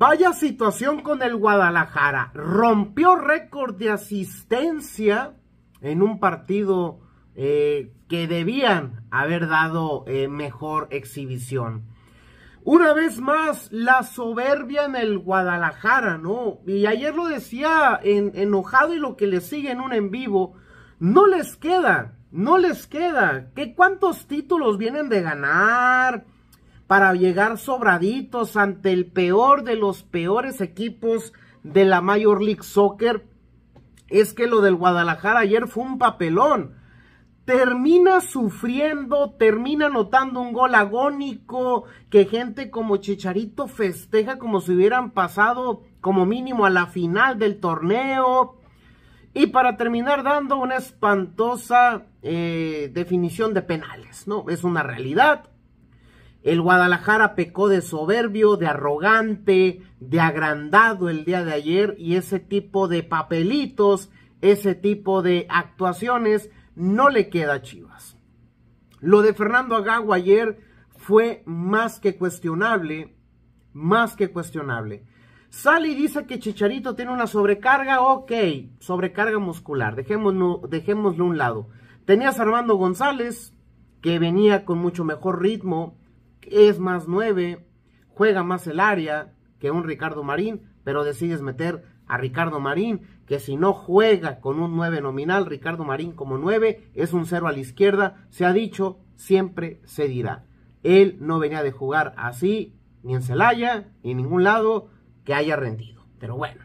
Vaya situación con el Guadalajara. Rompió récord de asistencia en un partido eh, que debían haber dado eh, mejor exhibición. Una vez más, la soberbia en el Guadalajara, ¿no? Y ayer lo decía en, enojado y lo que le sigue en un en vivo, no les queda, no les queda. ¿Qué cuántos títulos vienen de ganar? Para llegar sobraditos ante el peor de los peores equipos de la Major League Soccer. Es que lo del Guadalajara ayer fue un papelón. Termina sufriendo, termina notando un gol agónico, que gente como Chicharito festeja como si hubieran pasado como mínimo a la final del torneo. Y para terminar dando una espantosa eh, definición de penales, ¿no? Es una realidad. El Guadalajara pecó de soberbio, de arrogante, de agrandado el día de ayer y ese tipo de papelitos, ese tipo de actuaciones no le queda a Chivas. Lo de Fernando Agago ayer fue más que cuestionable, más que cuestionable. Sale y dice que Chicharito tiene una sobrecarga, ok, sobrecarga muscular, dejémoslo, dejémoslo a un lado. Tenías a Armando González, que venía con mucho mejor ritmo, es más nueve, juega más el área que un Ricardo Marín, pero decides meter a Ricardo Marín, que si no juega con un 9 nominal, Ricardo Marín como 9, es un cero a la izquierda, se ha dicho, siempre se dirá. Él no venía de jugar así, ni en Celaya, ni en ningún lado que haya rendido. Pero bueno.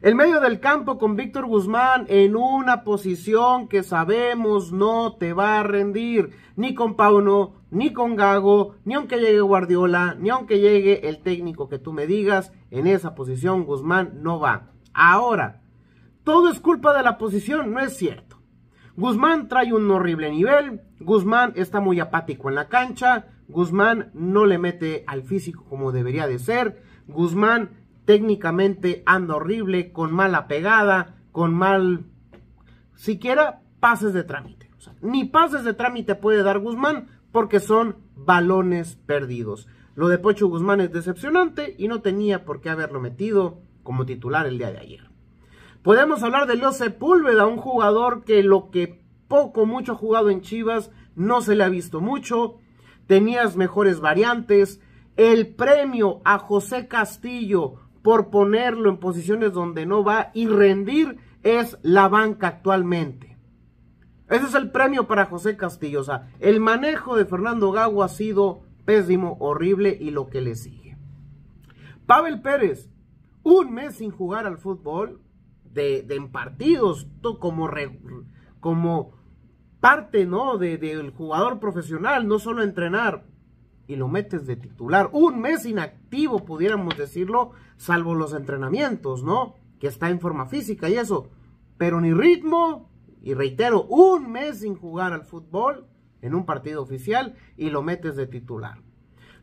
El medio del campo con Víctor Guzmán en una posición que sabemos no te va a rendir, ni con Pauno, ni con Gago, ni aunque llegue Guardiola, ni aunque llegue el técnico que tú me digas, en esa posición Guzmán no va. Ahora, todo es culpa de la posición, no es cierto. Guzmán trae un horrible nivel, Guzmán está muy apático en la cancha, Guzmán no le mete al físico como debería de ser, Guzmán técnicamente anda horrible, con mala pegada, con mal, siquiera pases de trámite. ni pases de trámite puede dar Guzmán porque son balones perdidos. Lo de Pocho Guzmán es decepcionante y no tenía por qué haberlo metido como titular el día de ayer. Podemos hablar de Leo Sepúlveda, un jugador que lo que poco mucho ha jugado en Chivas no se le ha visto mucho. Tenías mejores variantes. El premio a José Castillo por ponerlo en posiciones donde no va y rendir es la banca actualmente. Ese es el premio para José Castillo. O sea, el manejo de Fernando Gago ha sido pésimo, horrible y lo que le sigue. Pavel Pérez, un mes sin jugar al fútbol, de, en partidos, como, como parte ¿no? del jugador profesional, no solo entrenar, y lo metes de titular. Un mes inactivo, pudiéramos decirlo, salvo los entrenamientos, ¿no? Que está en forma física y eso. Pero ni ritmo, y reitero, un mes sin jugar al fútbol en un partido oficial y lo metes de titular.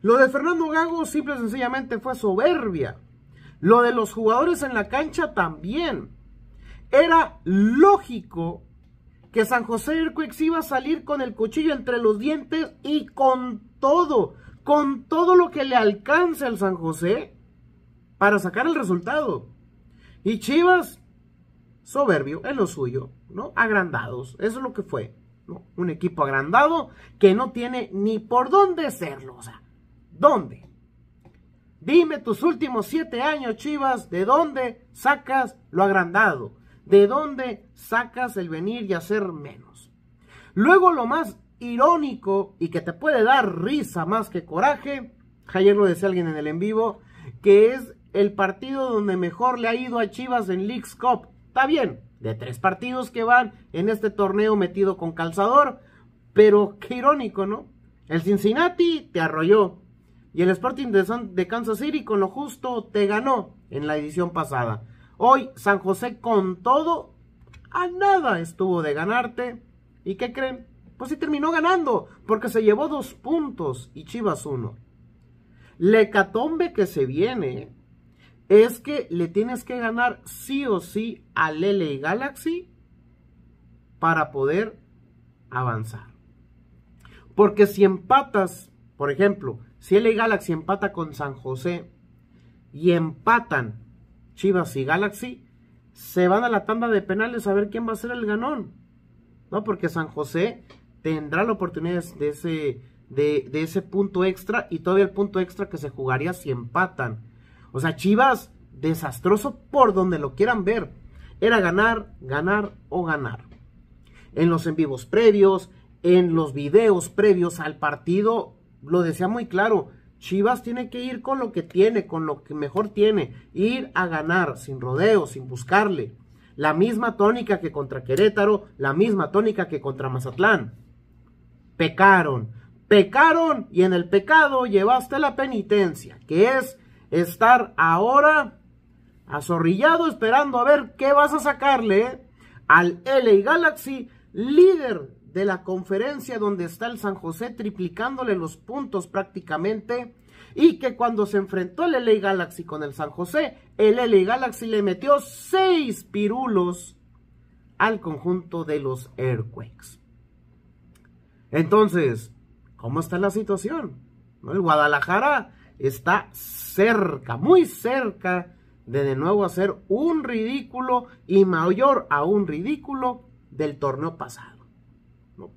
Lo de Fernando Gago simple y sencillamente fue soberbia. Lo de los jugadores en la cancha también. Era lógico que San José Erquix iba a salir con el cuchillo entre los dientes y con todo, con todo lo que le alcance al San José para sacar el resultado. Y Chivas soberbio en lo suyo, ¿no? Agrandados, eso es lo que fue. Un equipo agrandado que no tiene ni por dónde serlo, o sea, ¿dónde? Dime tus últimos siete años, Chivas, ¿de dónde sacas lo agrandado? ¿De dónde sacas el venir y hacer menos? Luego lo más irónico y que te puede dar risa más que coraje, ayer lo decía alguien en el en vivo, que es el partido donde mejor le ha ido a Chivas en League's Cup. Está bien, de tres partidos que van en este torneo metido con calzador, pero qué irónico, ¿no? El Cincinnati te arrolló y el Sporting de, Kansas City con lo justo te ganó en la edición pasada. Hoy San José con todo a nada estuvo de ganarte. ¿Y qué creen? Pues sí terminó ganando, porque se llevó dos puntos y Chivas uno. Lecatombe que se viene es que le tienes que ganar sí o sí al LA Galaxy para poder avanzar. Porque si empatas, por ejemplo, si LA Galaxy empata con San José, y empatan Chivas y Galaxy, se van a la tanda de penales a ver quién va a ser el ganón. ¿No? Porque San José tendrá la oportunidad de ese, de, de ese punto extra y todavía el punto extra que se jugaría si empatan. O sea, Chivas, desastroso por donde lo quieran ver. Era ganar, ganar o ganar. En los en vivos previos, en los videos previos al partido, lo decía muy claro. Chivas tiene que ir con lo que tiene, con lo que mejor tiene. Ir a ganar, sin rodeos, sin buscarle. La misma tónica que contra Querétaro, la misma tónica que contra Mazatlán. Pecaron, pecaron y en el pecado llevaste la penitencia, que es estar ahora azorrillado esperando a ver qué vas a sacarle al LA Galaxy, líder de la conferencia donde está el San José triplicándole los puntos prácticamente y que cuando se enfrentó el LA Galaxy con el San José, el LA Galaxy le metió seis pirulos al conjunto de los Airquakes. Entonces, ¿cómo está la situación? El Guadalajara está cerca, muy cerca de de nuevo hacer un ridículo y mayor a un ridículo del torneo pasado.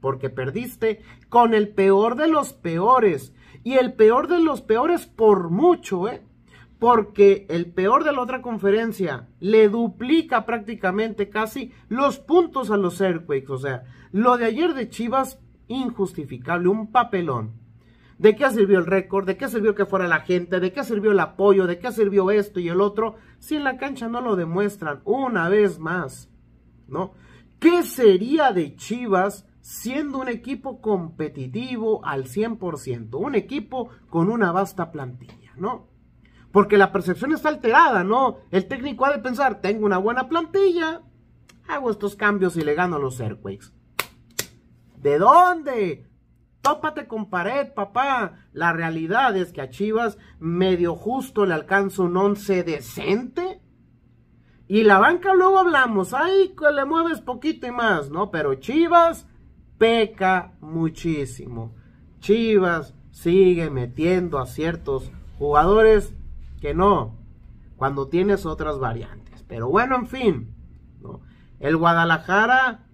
Porque perdiste con el peor de los peores. Y el peor de los peores por mucho, ¿eh? Porque el peor de la otra conferencia le duplica prácticamente casi los puntos a los Airquakes. O sea, lo de ayer de Chivas, injustificable, un papelón. ¿De qué sirvió el récord? ¿De qué sirvió que fuera la gente? ¿De qué sirvió el apoyo? ¿De qué sirvió esto y el otro? Si en la cancha no lo demuestran una vez más, ¿no? ¿Qué sería de Chivas siendo un equipo competitivo al 100%? Un equipo con una vasta plantilla, ¿no? Porque la percepción está alterada, ¿no? El técnico ha de pensar, tengo una buena plantilla, hago estos cambios y le gano a los Airquakes. ¿De dónde? Tópate con pared, papá. La realidad es que a Chivas medio justo le alcanza un once decente. Y la banca luego hablamos, que le mueves poquito y más, ¿no? Pero Chivas peca muchísimo. Chivas sigue metiendo a ciertos jugadores que no, cuando tienes otras variantes. Pero bueno, en fin, ¿no? El Guadalajara,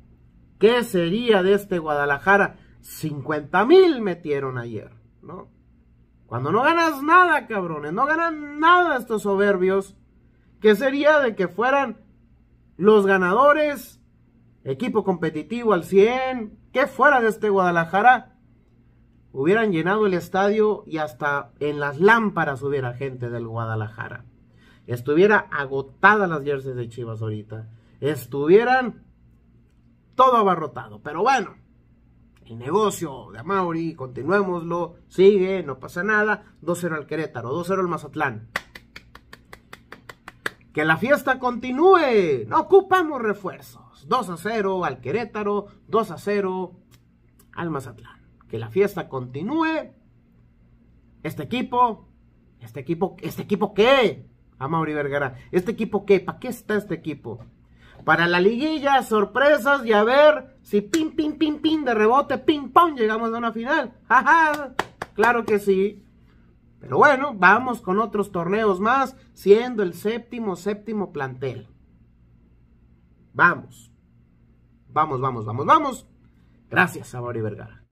¿qué sería de este Guadalajara? 50 mil metieron ayer, ¿no? Cuando no ganas nada, cabrones, no ganan nada estos soberbios, ¿qué sería de que fueran los ganadores, equipo competitivo al 100, que fuera de este Guadalajara, hubieran llenado el estadio y hasta en las lámparas hubiera gente del Guadalajara. Estuviera agotada las jerseys de Chivas ahorita. Estuvieran todo abarrotado. Pero bueno, el negocio de Amauri, continuémoslo, sigue, no pasa nada. 2-0 al Querétaro, 2-0 al Mazatlán. Que la fiesta continúe, no ocupamos refuerzos. 2-0 al Querétaro, 2-0 al Mazatlán. Que la fiesta continúe. Este equipo, este equipo, este equipo qué? Amauri Vergara, este equipo qué? ¿Para qué está este equipo? para la liguilla, sorpresas y a ver si pim, pim, pim, pim de rebote, ping, pong, llegamos a una final. Claro que sí. Pero bueno, vamos con otros torneos más, siendo el séptimo, séptimo plantel. Vamos. Vamos, vamos, vamos, vamos. Gracias a Vergara.